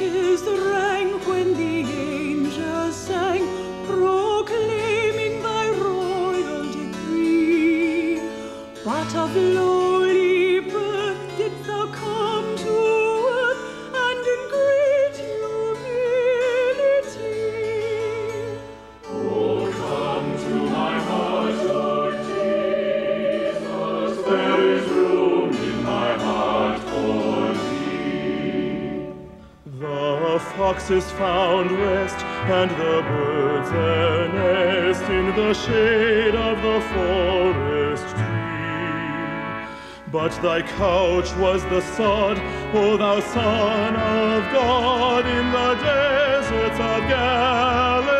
churches rang when the angels sang, proclaiming thy royal decree. But of Lord foxes found rest, and the birds their nest in the shade of the forest tree. But thy couch was the sod, O thou Son of God, in the deserts of Galilee.